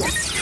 What?